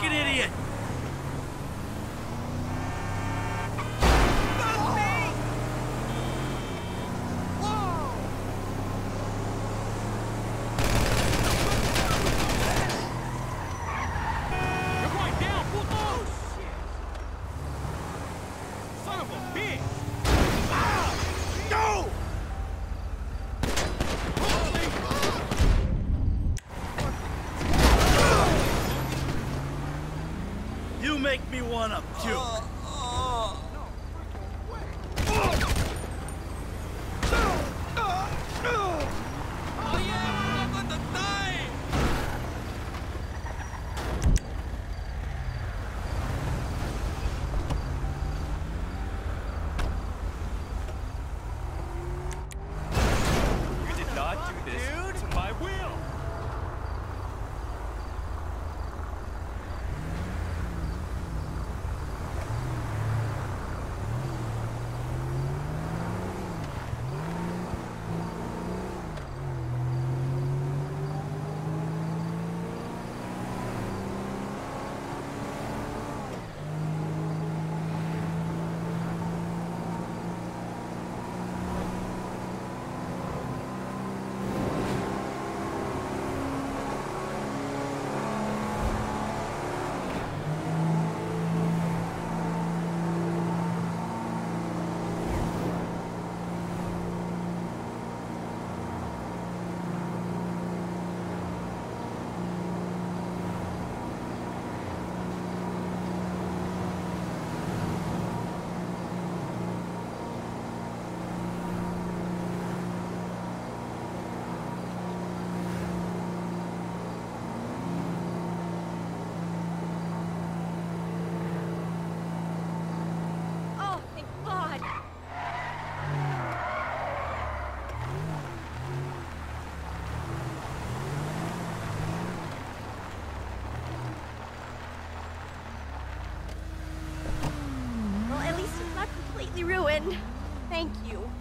fucking idiot! You make me wanna puke. Uh. Thank you.